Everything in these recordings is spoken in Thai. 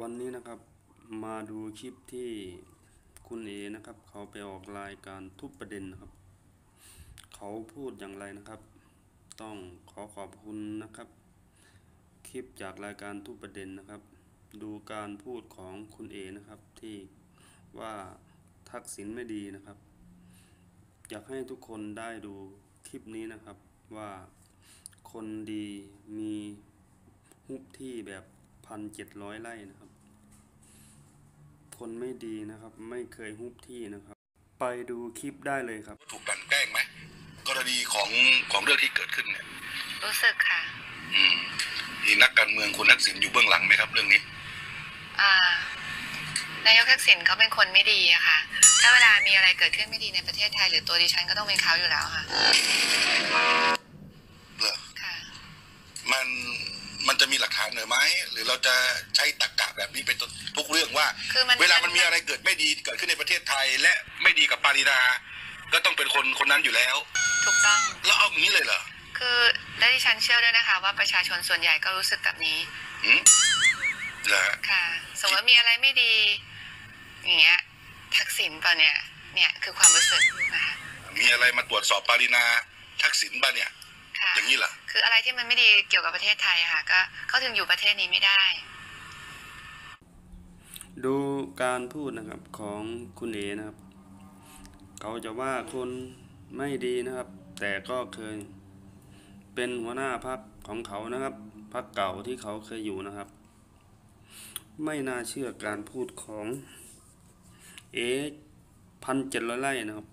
วันนี้นะครับมาดูคลิปที่คุณเอนะครับ เขาไปออกรายการทุบประเด็นนะครับ เขาพูดอย่างไรนะครับ ต้องขอขอบคุณนะครับ คลิปจากรายการทุบประเด็นนะครับ ดูการพูดของคุณเอนะครับที่ว่าทักษิณไม่ดีนะครับ อยากให้ทุกคนได้ดูคลิปนี้นะครับว่าคนดีมีฮุบที่แบบ พันเจ็ดร้อยไร่นะครับ คนไม่ดีนะครับ ไม่เคยฮุบที่นะครับ ไปดูคลิปได้เลยครับ ถูกกลั่นแกล้งไหมกรณีของของเรื่องที่เกิดขึ้นเนี่ย รู้สึกค่ะ อืมมีนักการเมืองคุณทักษิณอยู่เบื้องหลังไหมครับ เรื่องนี้ อ่านายกทักษิณเขาเป็นคนไม่ดีอะค่ะ ถ้าเวลามีอะไรเกิดขึ้นไม่ดีในประเทศไทย หรือตัวดิฉันก็ต้องเป็นเขาอยู่แล้วค่ะ เหรอ ค่ะ มัน มันจะมีหลักฐานหรือไหมหรือเราจะใช้ตรรกะแบบนี้เป็นทุกเรื่องว่า คือมันเวลามันมีอะไรเกิดไม่ดีเกิดขึ้นในประเทศไทย และไม่ดีกับปารีนาก็ต้องเป็นคนคนนั้นอยู่แล้ว ถูกต้องแล้วเอาอย่างนี้เลยเหรอคือและดิฉันเชื่อด้วยนะคะ ว่าประชาชนส่วนใหญ่ก็รู้สึกแบบนี้หืมเหรอค่ะสมมติว่ามีอะไรไม่ดี อย่างเงี้ยทักษิณเปล่าเนี่ยเนี่ยคือความรู้สึกนะคะมีอะไรมาตรวจสอบปารีนาทักษิณบ้างเนี่ยค่ะ อย่างนี้เหรอคืออะไรที่มันไม่ดีเกี่ยวกับประเทศไทยอะค่ะ ก็เขาถึงอยู่ประเทศนี้ไม่ได้ ดูการพูดนะครับของคุณเอนะครับ เขาจะว่าคนไม่ดีนะครับ แต่ก็เคยเป็นหัวหน้าพักของเขานะครับพักเก่าที่เขาเคยอยู่นะครับ ไม่น่าเชื่อการพูดของเอพันเจ็ดร้อยไร่นะครับ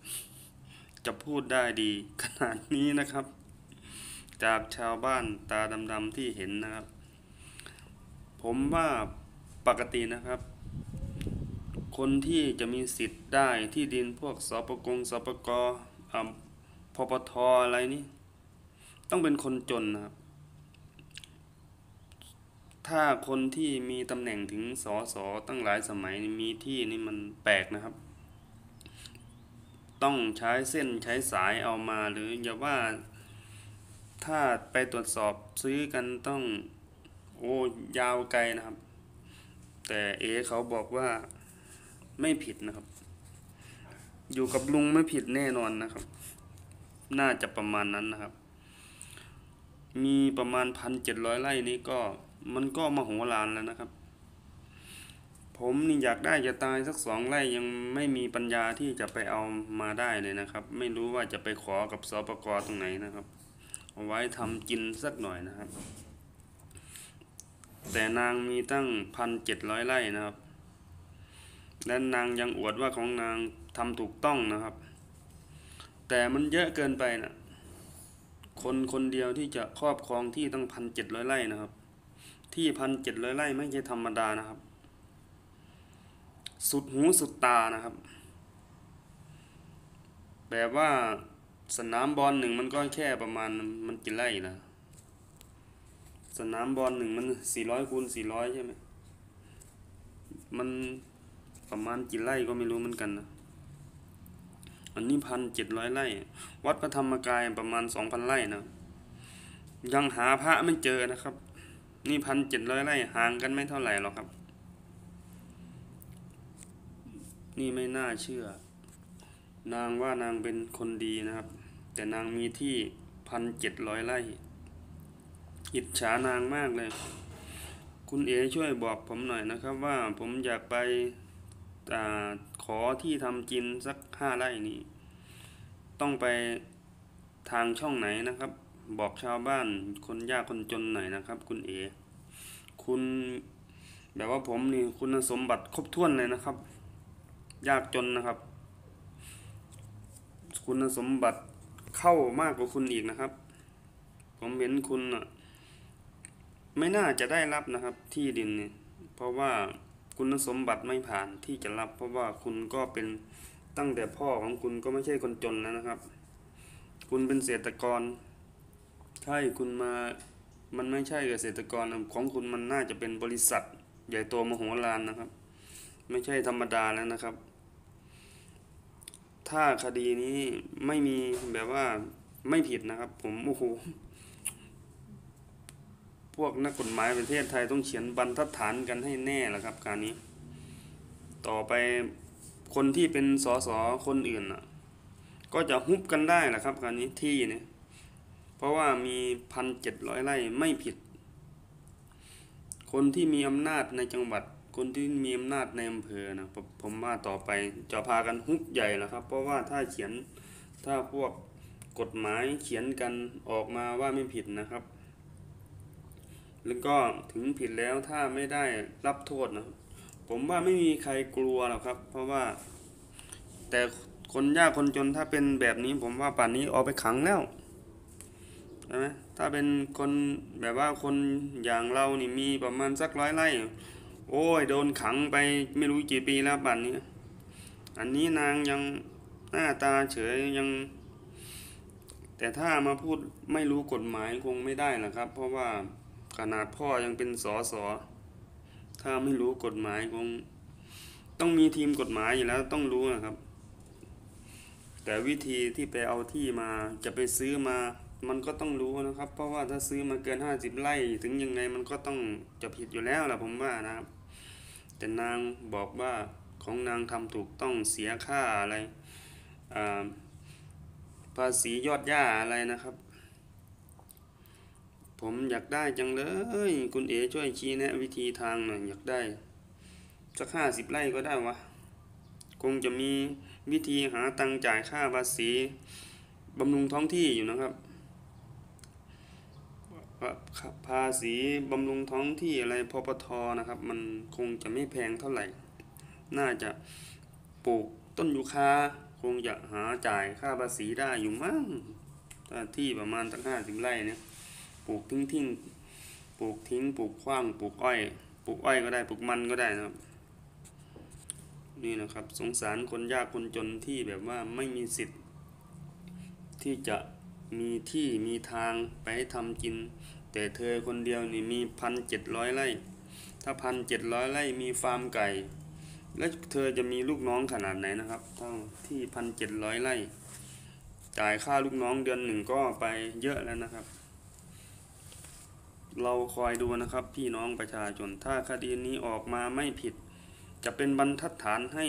จะพูดได้ดีขนาดนี้นะครับ จากชาวบ้านตาดำๆที่เห็นนะครับ ผมว่าปกตินะครับ คนที่จะมีสิทธิ์ได้ที่ดินพวกสปกงสปกอ่พปทอะไรนี่ ต้องเป็นคนจนนะครับ ถ้าคนที่มีตำแหน่งถึงสอสอตั้งหลายสมัยมีที่นี่มันแปลกนะครับต้องใช้เส้นใช้สายเอามาหรืออย่าว่า ถ้าไปตรวจสอบซื้อกันต้องโอ้ยาวไกลนะครับ แต่เอเขาบอกว่าไม่ผิดนะครับ อยู่กับลุงไม่ผิดแน่นอนนะครับ น่าจะประมาณนั้นนะครับ มีประมาณพันเจ็ดร้อยไร่นี้ก็มันก็มโหฬารแล้วนะครับ ผมนี่อยากได้จะตายสักสองไร่ยังไม่มีปัญญาที่จะไปเอามาได้เลยนะครับ ไม่รู้ว่าจะไปขอกับสปกตรงไหนนะครับ เอาไว้ทำกินสักหน่อยนะครับ แต่นางมีตั้งพันเจ็ดร้อยไร่นะครับ และนางยังอวดว่าของนางทำถูกต้องนะครับ แต่มันเยอะเกินไปนะคนคนเดียวที่จะครอบครองที่ตั้งพันเจ็ดร้อยไร่นะครับ ที่พันเจ็ดร้อยไร่ไม่ใช่ธรรมดานะครับ สุดหูสุดตานะครับ แบบว่า สนามบอลหนึ่งมันก็แค่ประมาณมันกี่ไร่นะสนามบอลหนึ่งมันสี่ร้อยคูณสี่ร้อยใช่ไหมมันประมาณกี่ไร่ก็ไม่รู้เหมือนกันนะอันนี้พันเจ็ดร้อยไร่ วัดพระธรรมกายประมาณสองพันไร่นะยังหาพระไม่เจอนะครับ นี่พันเจ็ดร้อยไร่ห่างกันไม่เท่าไหร่หรอกครับ นี่ไม่น่าเชื่อ นางว่านางเป็นคนดีนะครับ แต่นางมีที่พันเจ็ดร้อยไร่ อิจฉานางมากเลย คุณเอช่วยบอกผมหน่อยนะครับ ว่าผมอยากไปอขอที่ทำกินสักห้าไร่นี้ ต้องไปทางช่องไหนนะครับ บอกชาวบ้านคนยากคนจนหน่อยนะครับ คุณเอ คุณแบบว่าผมนี่คุณสมบัติครบถ้วนเลยนะครับ ยากจนนะครับ คุณสมบัติ เข้ามากกว่าคุณอีกนะครับ ผมเห็นคุณอะไม่น่าจะได้รับนะครับที่ดินเนี่ยเพราะว่าคุณสมบัติไม่ผ่านที่จะรับ เพราะว่าคุณก็เป็นตั้งแต่พ่อของคุณก็ไม่ใช่คนจนแล้วนะครับ คุณเป็นเกษตรกร ใช่คุณมามันไม่ใช่เกษตรกรของคุณมันน่าจะเป็นบริษัท ใหญ่โตมโหฬารนะครับ ไม่ใช่ธรรมดาแล้วนะครับ ถ้าคดีนี้ไม่มีแบบว่าไม่ผิดนะครับ ผมโอ้โหพวกนักกฎหมายประเทศไทยต้องเขียนบรรทัดฐานกันให้แน่ละครับ การนี้ ต่อไปคนที่เป็นสสคนอื่นอะ ก็จะฮุบกันได้แหละครับ การนี้ที่เนี่ย เพราะว่ามีพันเจ็ดร้อยไร่ไม่ผิด คนที่มีอำนาจในจังหวัด คนที่มีอำนาจในอำเภอนะผมว่าต่อไปจะพากันฮุบใหญ่แล้วครับ เพราะว่าถ้าเขียนถ้าพวกกฎหมายเขียนกันออกมาว่าไม่ผิดนะครับ แล้วก็ถึงผิดแล้วถ้าไม่ได้รับโทษนะผมว่าไม่มีใครกลัวหรอกครับ เพราะว่า แต่คนยากคนจนถ้าเป็นแบบนี้ ผมว่าป่านนี้เอาไปขังแล้วใช่ไหมถ้าเป็นคนแบบว่าคนอย่างเรานี่มีประมาณสักร้อยไร่ โอ้ยโดนขังไปไม่รู้กี่ปีแล้วป่านนี้ อันนี้นางยังหน้าตาเฉยยัง แต่ถ้ามาพูดไม่รู้กฎหมายคงไม่ได้นะครับ เพราะว่าขนาดพ่อยังเป็นสอสอถ้าไม่รู้กฎหมายคง ต้องมีทีมกฎหมายอยู่แล้วต้องรู้นะครับ แต่วิธีที่ไปเอาที่มาจะไปซื้อมามันก็ต้องรู้นะครับ เพราะว่าถ้าซื้อมาเกินห้าสิบไร่ถึงยังไงมันก็ต้องจะผิดอยู่แล้วแหละผมว่านะครับ แต่นางบอกว่าของนางทำถูกต้องเสียค่าอะไรภาษียอดหญ้าอะไรนะครับ ผมอยากได้จังเลย คุณเอ๋ช่วยชี้แนะวิธีทางหน่อยอยากได้สักห้าสิบไร่ก็ได้วะ คงจะมีวิธีหาตังค์จ่ายค่าภาษีบำรุงท้องที่อยู่นะครับ ภาษีบำรุงท้องที่อะไรพปทนะครับ มันคงจะไม่แพงเท่าไหร่ น่าจะปลูกต้นยูคาคงจะหาจ่ายค่าภาษีได้อยู่มั้งที่ประมาณตั้งห้าสิบไร่เนี่ยปลูกทิ้งทิ้งปลูกทิ้งปลูกขว้างปลูกอ้อยปลูกอ้อยก็ได้ปลูกมันก็ได้นะครับ นี่นะครับ สงสารคนยากคนจนที่แบบว่าไม่มีสิทธิ์ที่จะ มีที่มีทางไปทำกิน แต่เธอคนเดียวนี่มีพันเจ็ดร้อยไร่ ถ้าพันเจ็ดร้อยไร่มีฟาร์มไก่ แล้วเธอจะมีลูกน้องขนาดไหนนะครับเท่าที่พันเจ็ดร้อยไร่ จ่ายค่าลูกน้องเดือนหนึ่งก็ไปเยอะแล้วนะครับ เราคอยดูนะครับพี่น้องประชาชนถ้าคดีนี้ออกมาไม่ผิด จะเป็นบรรทัดฐานให้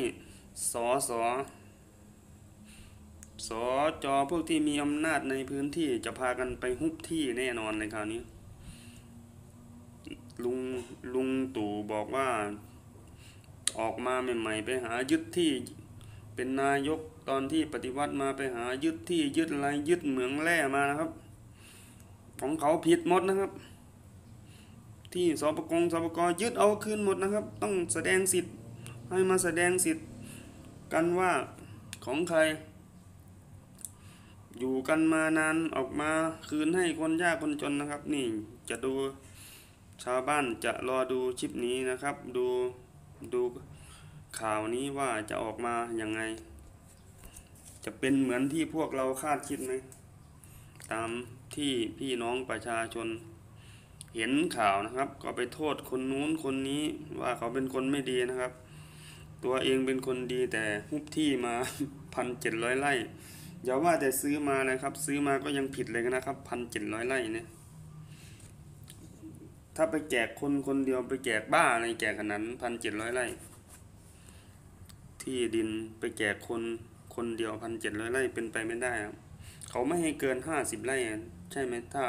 สอสอ สอจอพวกที่มีอำนาจในพื้นที่จะพากันไปฮุบที่แน่นอนในคราวนี้ ลุงลุงตู่บอกว่าออกมาใหม่ๆ ไปหายึดที่เป็นนายกตอนที่ปฏิวัติมาไปหายึดที่ยึดอะไรยึดเหมืองแร่มานะครับ ของเขาผิดหมดนะครับ ที่สปกงสปกยึดเอาคืนหมดนะครับ ต้องแสดงสิทธิ์ให้มาแสดงสิทธิ์กันว่าของใคร อยู่กันมานานออกมาคืนให้คนยากคนจนนะครับ นี่จะดูชาวบ้านจะรอดูคลิปนี้นะครับ ดูดูข่าวนี้ว่าจะออกมาอย่างไง จะเป็นเหมือนที่พวกเราคาดคิดไหมตามที่พี่น้องประชาชน เห็นข่าวนะครับ ก็ไปโทษคนนู้นคนนี้ว่าเขาเป็นคนไม่ดีนะครับ ตัวเองเป็นคนดีแต่ฮุบที่มาพันเจ็ดร้อยไร่ อย่าว่าแต่ซื้อมาเลยครับ ซื้อมาก็ยังผิดเลยนะครับพันเจ็ดร้อยไร่เนี่ยถ้าไปแจกคนคนเดียวไปแจกบ้าอะไรแจกขนาดพันเจ็ดร้อยไร่ ที่ดินไปแจกคนคนเดียวพันเจ็ดร้อยไร่เป็นไปไม่ได้ครับเขาไม่ให้เกินห้าสิบไร่ใช่ไหมถ้า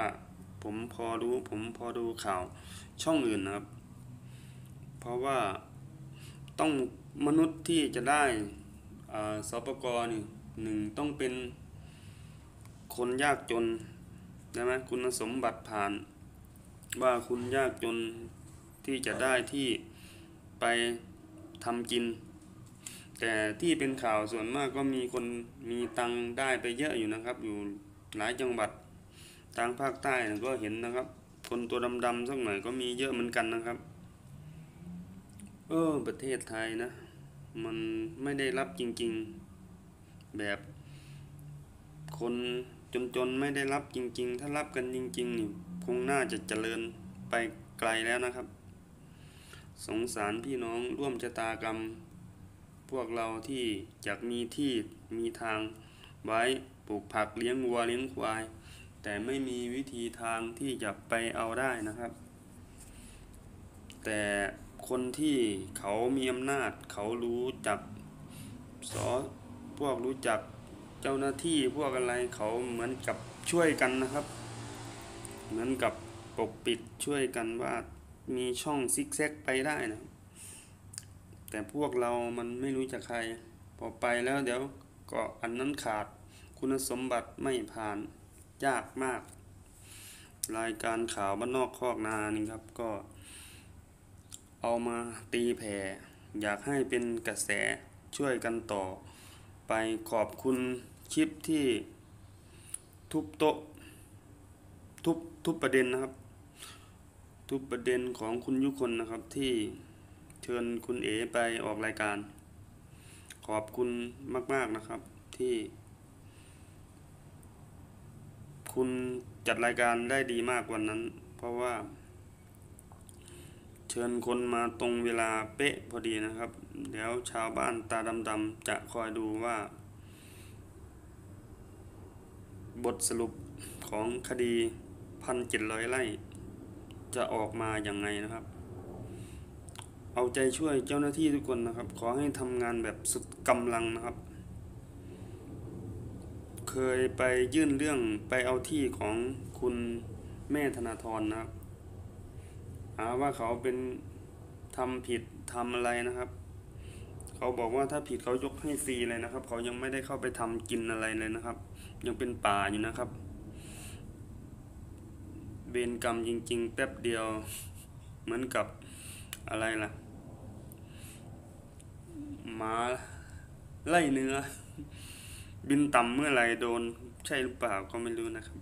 ผมพอรู้ผมพอดูข่าวช่องอื่นนะครับ เพราะว่าต้องมนุษย์ที่จะได้อาสปกรนี่ หนึ่งต้องเป็นคนยากจนใช่ไหมคุณสมบัติผ่าน ว่าคุณยากจนที่จะได้ที่ไปทำกิน แต่ที่เป็นข่าวส่วนมากก็มีคนมีตังได้ไปเยอะอยู่นะครับ อยู่หลายจังหวัดทางภาคใต้ก็เห็นนะครับ คนตัวดำๆสักหน่อยก็มีเยอะเหมือนกันนะครับ เออประเทศไทยนะ มันไม่ได้รับจริง ๆ แบบคนจนๆไม่ได้รับจริง ๆ ถ้ารับกันจริงๆนี่คงน่าจะเจริญไปไกลแล้วนะครับ สงสารพี่น้องร่วมชะตากรรม พวกเราที่อยากมีที่มีทางไว้ปลูกผักเลี้ยงวัวเลี้ยงควาย แต่ไม่มีวิธีทางที่จะไปเอาได้นะครับ แต่คนที่เขามีอำนาจเขารู้จักสอ พวกรู้จักเจ้าหน้าที่พวกอะไรเขาเหมือนกับช่วยกันนะครับ เหมือนกับปกปิดช่วยกันว่ามีช่องซิกแซกไปได้นะ แต่พวกเรามันไม่รู้จักใคร พอไปแล้วเดี๋ยวก็อันนั้นขาดคุณสมบัติไม่ผ่านยากมาก รายการข่าวบ้านนอกคอกนานี่ครับก็ เอามาตีแผ่ อยากให้เป็นกระแสช่วยกันต่อ ไปขอบคุณคลิปที่ทุบโต๊ะทุบทุบประเด็นนะครับ ทุบประเด็นของคุณยุคนนะครับที่เชิญคุณเอไปออกรายการ ขอบคุณมาก ๆนะครับที่ คุณจัดรายการได้ดีมากวันนั้น เพราะว่า เชิญคนมาตรงเวลาเป๊ะพอดีนะครับ เดี๋ยวชาวบ้านตาดำๆจะคอยดูว่า บทสรุปของคดีพันเจ็ดร้อยไร่จะออกมาอย่างไงนะครับ เอาใจช่วยเจ้าหน้าที่ทุกคนนะครับ ขอให้ทำงานแบบสุดกำลังนะครับ เคยไปยื่นเรื่องไปเอาที่ของคุณแม่ธนาธรนะครับาว่าเขาเป็นทำผิดทำอะไรนะครับ เขาบอกว่าถ้าผิดเขายกให้ฟรีเลยนะครับ เขายังไม่ได้เข้าไปทำกินอะไรเลยนะครับ ยังเป็นป่าอยู่นะครับเบนกรรมจริง ๆ แป๊บเดียวเหมือนกับอะไรล่ะหมาไล่เนื้อ บินต่ำเมื่อไหร่โดนใช่หรือเปล่าก็ไม่รู้นะครับ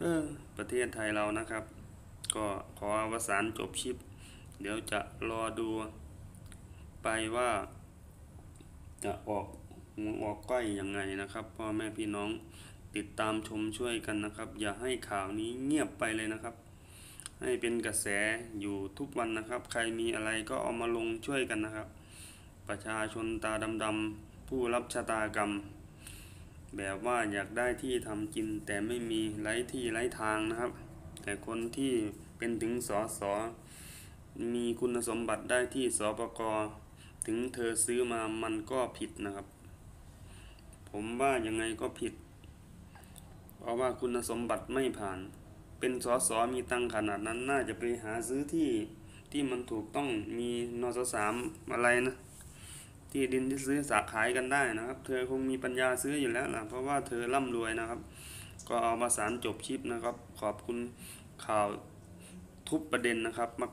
เออประเทศไทยเรานะครับ ก็ขออวสานจบชิป เดี๋ยวจะรอดูไปว่า จะออกหัวออกก้อยยังไงนะครับพ่อแม่พี่น้องติดตามชมช่วยกันนะครับ อย่าให้ข่าวนี้เงียบไปเลยนะครับ ให้เป็นกระแสอยู่ทุกวันนะครับ ใครมีอะไรก็เอามาลงช่วยกันนะครับ ประชาชนตาดำๆผู้รับชะตากรรม แบบว่าอยากได้ที่ทำกินแต่ไม่มีไร้ที่ไร้ทางนะครับ แต่คนที่ เป็นถึงสอสอมีคุณสมบัติได้ที่สปกถึงเธอซื้อมามันก็ผิดนะครับ ผมว่ายังไงก็ผิด เพราะว่าคุณสมบัติไม่ผ่าน เป็นสอสอมีตังขนาดนั้นน่าจะไปหาซื้อที่ที่มันถูกต้องมีนสสามอะไรนะที่ดินที่ซื้อสาขายกันได้นะครับ เธอคงมีปัญญาซื้ออยู่แล้วล่ะเพราะว่าเธอร่ำรวยนะครับ ก็เอามาสารจบคลิปนะครับ ขอบคุณข่าว ทุกประเด็นนะครับมาก